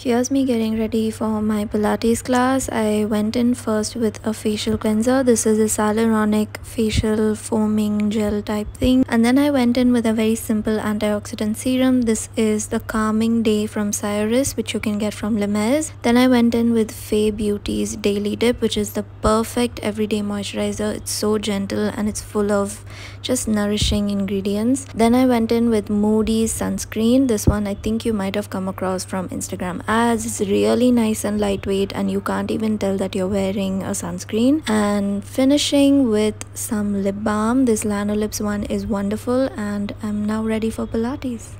Here's me getting ready for my Pilates class. I went in first with a facial cleanser. This is a Salironic facial foaming gel type thing. And then I went in with a very simple antioxidant serum. This is the Calming Day from Sioris, which you can get from Limese. Then I went in with Fae Beauty's Daily Dip, which is the perfect everyday moisturizer. It's so gentle and it's full of just nourishing ingredients. Then I went in with Moody's sunscreen. This one I think you might have come across from Instagram as it's really nice and lightweight and you can't even tell that you're wearing a sunscreen. And finishing with some lip balm. This lanolips one is wonderful and i'm now ready for pilates